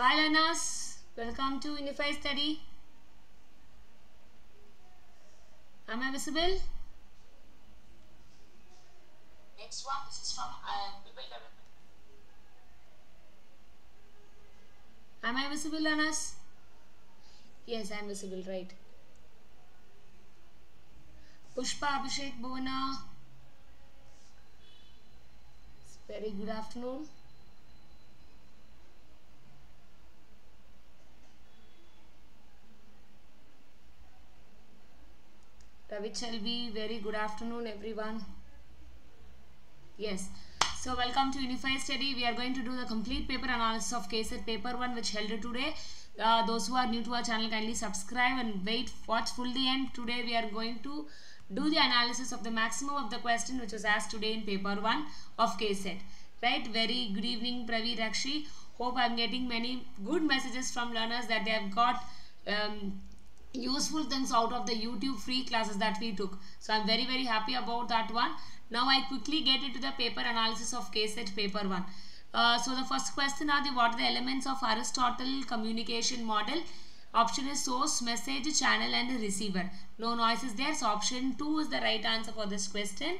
Hi learners, welcome to Unify Study. Am I visible? Next one, this is from uh, people. Am I visible learners? Yes, I am visible, right. Pushpa Abhishek Bhuvana. Very good afternoon. Ravi Chelbi, very good afternoon everyone. Yes. So welcome to Unify Study. We are going to do the complete paper analysis of KSET paper 1 which held today. Uh, those who are new to our channel kindly subscribe and wait watch full the end. Today we are going to do the analysis of the maximum of the question which was asked today in paper 1 of KSET. Right? Very good evening Pravi Rakshi. Hope I am getting many good messages from learners that they have got um, useful things out of the YouTube free classes that we took. So I'm very very happy about that one. Now I quickly get into the paper analysis of KSET paper 1. Uh, so the first question are the what are the elements of Aristotle communication model? Option is source, message, channel and receiver. No noise is there. So option 2 is the right answer for this question.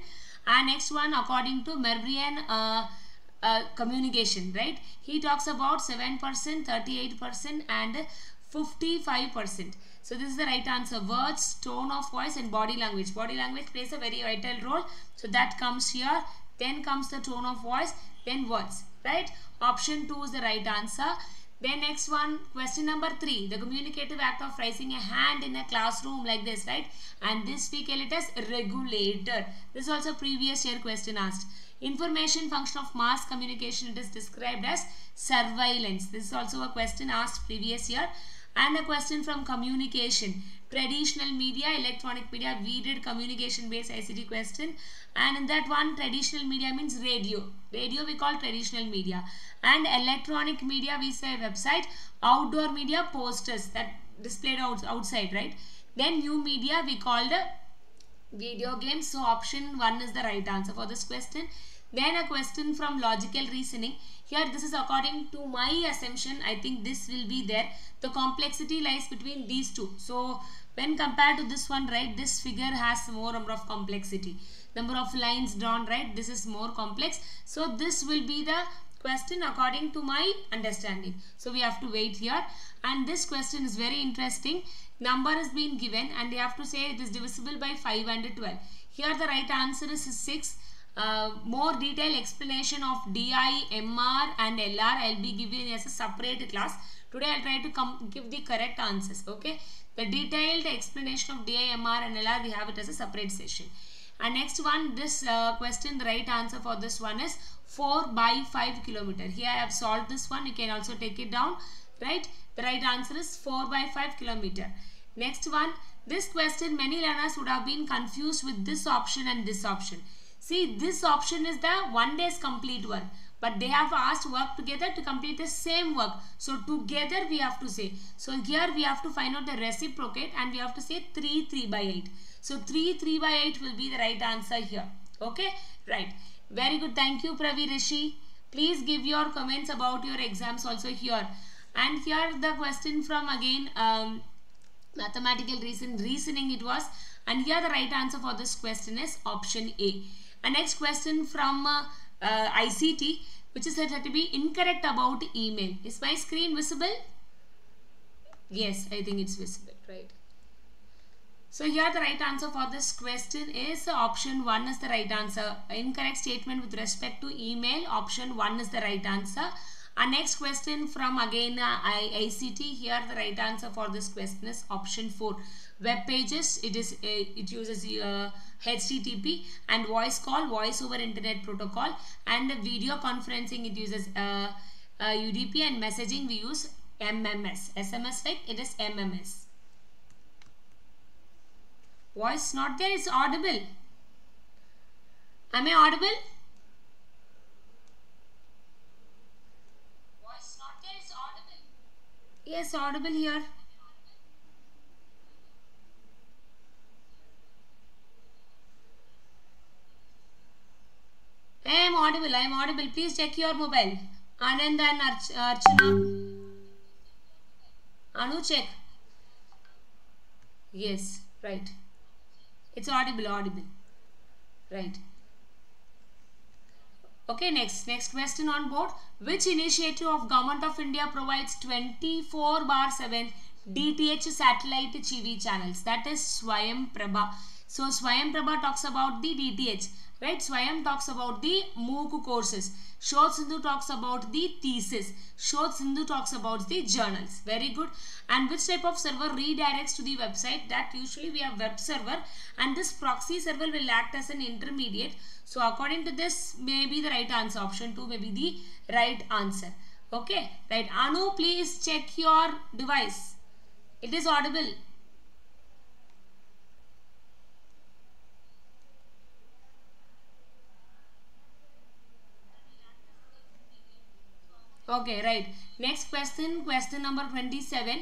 And next one according to Mehrabian uh, uh, communication, right? He talks about 7%, 38% and 55%. So this is the right answer. Words, tone of voice and body language. Body language plays a very vital role. So that comes here. Then comes the tone of voice. Then words. Right? Option 2 is the right answer. Then next one, question number 3. The communicative act of raising a hand in a classroom like this, right? And this we call it as regulator. This is also previous year question asked. Information function of mass communication it is described as surveillance. This is also a question asked previous year and a question from communication. Traditional media electronic media we did communication based ict question. And in that one traditional media means radio. Radio we call traditional media. And electronic media we say website. Outdoor media posters that displayed out, outside right? Then new media we called video games. So option 1 is the right answer for this question then a question from logical reasoning. Here this is according to my assumption. I think this will be there. The complexity lies between these two. So when compared to this one right this figure has more number of complexity. Number of lines drawn right this is more complex. So this will be the question according to my understanding. So we have to wait here. And this question is very interesting. Number has been given and they have to say it is divisible by 5 and 12 here the right answer is 6 uh, more detailed explanation of DI, MR and LR I'll be giving as a separate class. Today I'll try to come give the correct answers. Okay. The detailed explanation of DI, MR and LR we have it as a separate session. And next one this uh, question the right answer for this one is 4 by 5 kilometer. Here I have solved this one. You can also take it down. Right. The right answer is 4 by 5 kilometer. Next one this question many learners would have been confused with this option and this option. See, this option is the one day's complete work. But they have asked work together to complete the same work. So, together we have to say. So, here we have to find out the reciprocate and we have to say 3, 3 by 8. So, 3, 3 by 8 will be the right answer here. Okay? Right. Very good. Thank you, Pravi Rishi. Please give your comments about your exams also here. And here the question from again um, mathematical reason reasoning it was. And here the right answer for this question is option A. A next question from uh, uh, ICT which is said to be incorrect about email. Is my screen visible? Yes, I think it's visible, right? So here the right answer for this question is option 1 is the right answer. Incorrect statement with respect to email, option 1 is the right answer. Our next question from again uh, ICT, here the right answer for this question is option 4 web pages it is uh, it uses uh, http and voice call voice over internet protocol and video conferencing. It uses uh, udp and messaging. We use mms sms right? It is mms voice not there. It's audible. Am i audible Voice not there is audible. Yes audible here I am audible. I am audible. Please check your mobile. Anand and Arch Archana. Anu, check. Yes, right. It's audible, audible. Right. Okay, next. Next question on board. Which initiative of Government of India provides 24 bar 7 DTH satellite TV channels? That is Swayam Prabha. So, Swayam Prabha talks about the DTH. Right? Swayam talks about the MOOC courses. Shodh Sindhu talks about the thesis. Shodh Sindhu talks about the journals. Very good. And which type of server redirects to the website? That usually we have web server and this proxy server will act as an intermediate. So according to this may be the right answer. Option 2 may be the right answer. Okay. Right. Anu please check your device. It is audible. Okay, right. Next question, question number 27.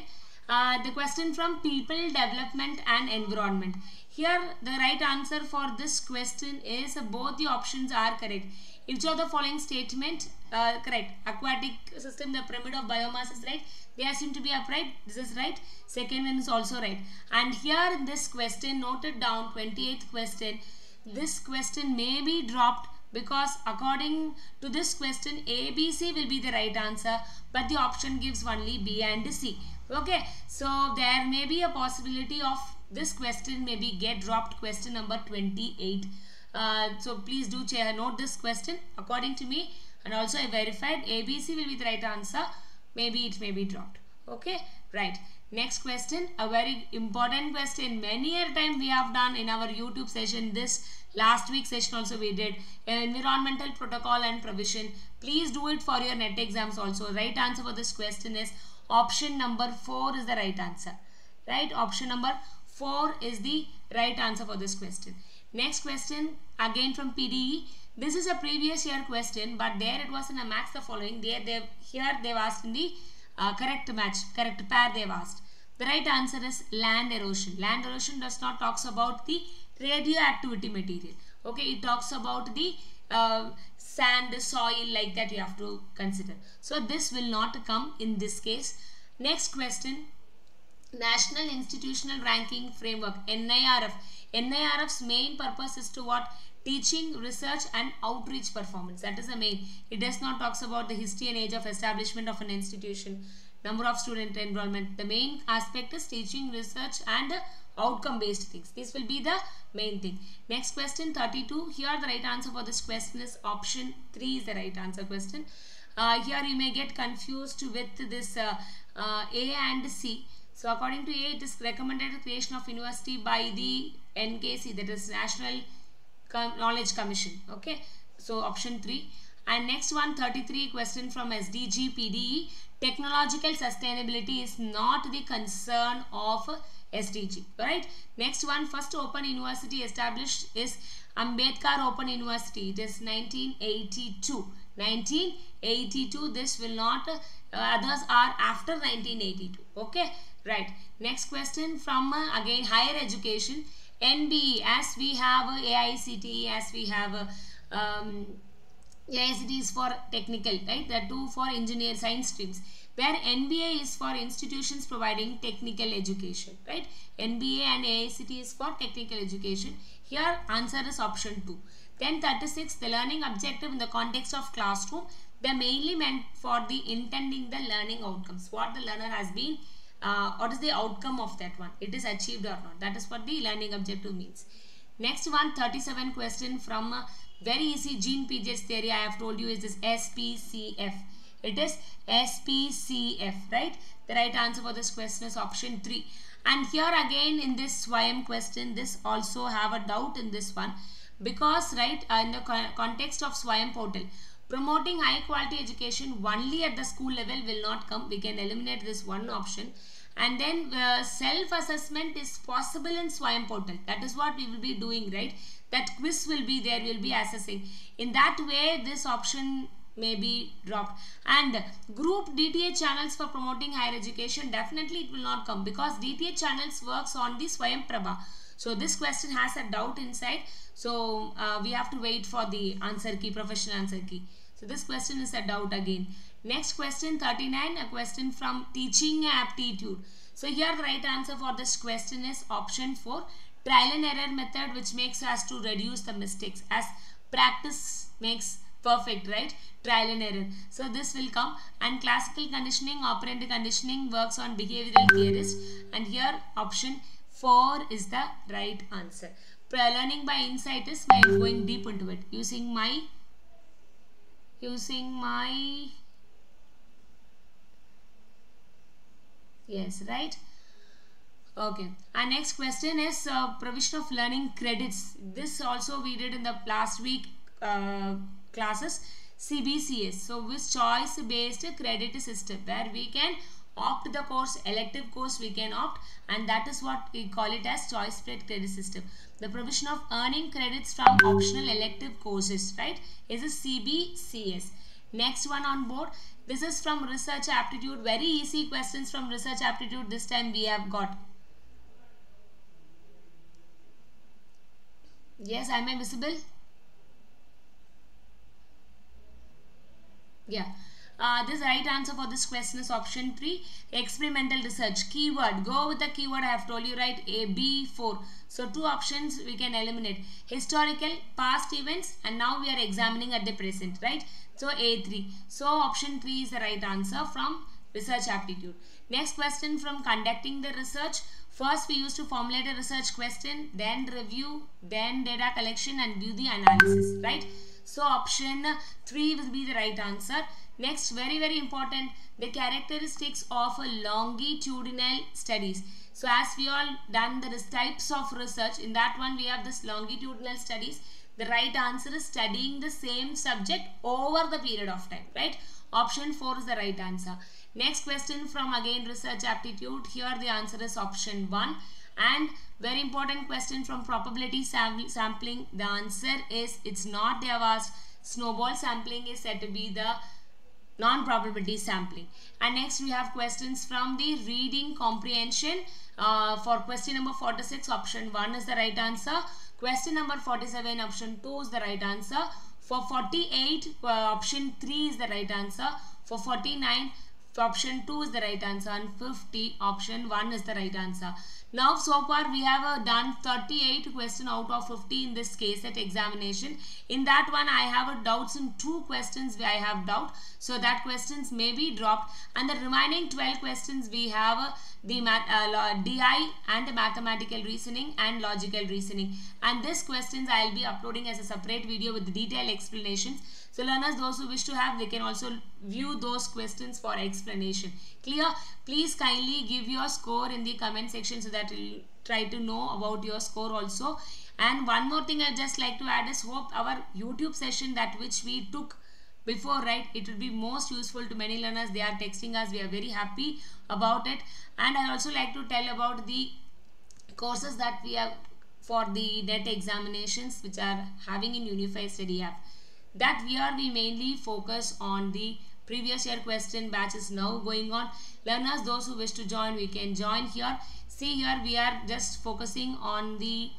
Uh, the question from People, Development and Environment. Here, the right answer for this question is uh, both the options are correct. Each of the following statement uh, correct. Aquatic system, the pyramid of biomass is right. They seem to be upright. This is right. Second one is also right. And here this question, noted down 28th question. This question may be dropped because according to this question A, B, C will be the right answer but the option gives only B and C. Okay, so there may be a possibility of this question maybe get dropped question number 28. Uh, so please do note this question according to me and also I verified A, B, C will be the right answer. Maybe it may be dropped. Okay, right. Next question, a very important question. Many a time we have done in our YouTube session this last week session also we did uh, environmental protocol and provision. Please do it for your net exams also. Right answer for this question is option number 4 is the right answer. Right? Option number 4 is the right answer for this question. Next question again from PDE this is a previous year question but there it was in a max the following. There they here they've asked in the uh, correct match correct pair they've asked. The right answer is land erosion. Land erosion does not talks about the radioactivity material. Okay it talks about the uh, sand soil like that you have to consider. So this will not come in this case. Next question national institutional ranking framework nirf nirf's main purpose is to what? Teaching research and outreach performance. That is the main. It does not talks about the history and age of establishment of an institution number of student enrollment. The main aspect is teaching research and outcome based things. This will be the main thing. Next question 32 here the right answer for this question is option 3 is the right answer question. Uh, here you may get confused with this uh, uh, a and c so according to a it is recommended creation of university by the nkc that is national knowledge commission okay so option 3 and next one 33 question from sdg pde technological sustainability is not the concern of SDG. Right. Next one, first open university established is Ambedkar Open University. It is 1982. 1982. This will not, uh, others are after 1982. Okay. Right. Next question from uh, again higher education. NBE as we have uh, AICTE as we have uh, um, is for technical right the two for engineer science streams where NBA is for institutions providing technical education, right? NBA and AICTE is for technical education. Here answer is option 2. Then 36, the learning objective in the context of classroom, they are mainly meant for the intending the learning outcomes. What the learner has been, uh, what is the outcome of that one? It is achieved or not. That is what the learning objective means. Next one, 37 question from uh, very easy Jean Piaget's theory I have told you is this SPCF. It is SPCF, right? The right answer for this question is option 3. And here again in this Swayam question, this also have a doubt in this one. Because, right, uh, in the context of Swayam portal, promoting high quality education only at the school level will not come. We can eliminate this one option. And then uh, self-assessment is possible in Swayam portal. That is what we will be doing, right? That quiz will be there, we'll be assessing. In that way, this option may be dropped and group DTH channels for promoting higher education definitely it will not come because DTH channels works on the Swayam Prabha so this question has a doubt inside so uh, we have to wait for the answer key professional answer key So this question is a doubt again. Next question 39, a question from teaching aptitude. So here the right answer for this question is option 4, trial and error method which makes us to reduce the mistakes as practice makes perfect, right? Trial and error. So this will come and classical conditioning, operant conditioning works on behavioral theorists and here option 4 is the right answer. Learning by insight is by going deep into it. Using my using my yes right? Okay. Our next question is uh, provision of learning credits. This also we did in the last week uh, classes cbcs so with choice based credit system where we can opt the course elective course we can opt and that is what we call it as choice spread credit system. The provision of earning credits from optional elective courses right is a cbcs next one on board. This is from research aptitude. Very easy questions from research aptitude. This time we have got. Yes am i visible? Yeah uh, this right answer for this question is option 3 experimental research. Keyword. Go with the keyword I have told you right? A B 4 so two options we can eliminate. Historical past events and now we are examining at the present right? So A3 so option 3 is the right answer from research aptitude. Next question from conducting the research. First we used to formulate a research question then review then data collection and do the analysis right? So option 3 will be the right answer Next, very very important, the characteristics of a longitudinal studies. So as we all done the types of research, in that one we have this longitudinal studies. The right answer is studying the same subject over the period of time, right? Option 4 is the right answer. Next question from again research aptitude. Here the answer is option 1. And very important question from probability sam sampling. The answer is it's not have asked. Snowball sampling is said to be the non-probability sampling. And next we have questions from the reading comprehension. Uh, for question number 46, option 1 is the right answer. Question number 47, option 2 is the right answer. For 48, uh, option 3 is the right answer. For 49, option 2 is the right answer. And 50, option 1 is the right answer. Now so far we have uh, done 38 question out of 50 in this case at examination. In that one I have a doubts in two questions where I have doubt. So that questions may be dropped and the remaining 12 questions we have uh, the uh, DI and the mathematical reasoning and logical reasoning. And these questions I will be uploading as a separate video with detailed explanations. So learners, those who wish to have, they can also view those questions for explanation. Clear? Please kindly give your score in the comment section so that we'll try to know about your score also. And one more thing I just like to add is hope our YouTube session that which we took before right it will be most useful to many learners they are texting us we are very happy about it and i also like to tell about the courses that we have for the NET examinations which are having in Unify Study app that we are we mainly focus on the previous year question batch is now going on. Learners those who wish to join we can join here. See here we are just focusing on the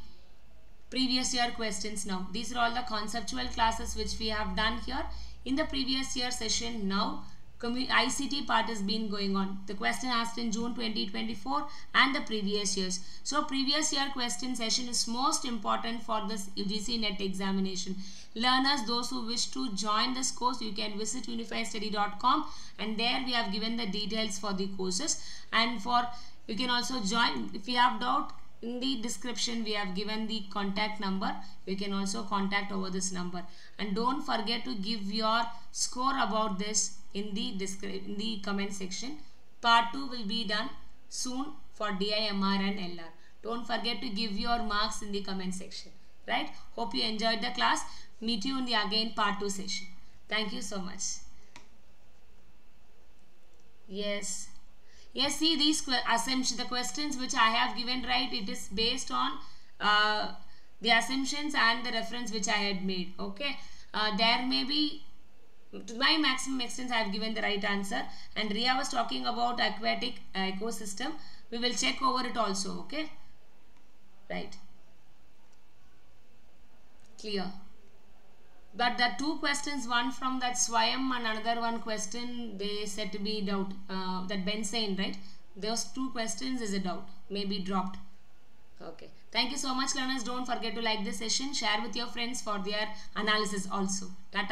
previous year questions now. These are all the conceptual classes which we have done here. In the previous year session now ICT part has been going on. The question asked in June 2024 and the previous years. So previous year question session is most important for this UGC NET examination. Learners, those who wish to join this course, you can visit unifystudy.com and there we have given the details for the courses. And for you can also join if you have doubt in the description we have given the contact number you can also contact over this number and don't forget to give your score about this in the in the comment section. Part 2 will be done soon for DIMR and LR don't forget to give your marks in the comment section right? Hope you enjoyed the class. Meet you in the again part 2 session. Thank you so much. Yes. Yes see these assumptions the questions which i have given right it is based on uh, the assumptions and the reference which i had made okay? Uh, there may be to my maximum extent i have given the right answer and ria was talking about aquatic ecosystem we will check over it also okay right clear but the two questions, one from that Swayam and another one question, they said to be doubt. Uh, that Benzane, right? Those two questions is a doubt, maybe dropped. Okay. Thank you so much, learners. Don't forget to like this session, share with your friends for their analysis also. Tata.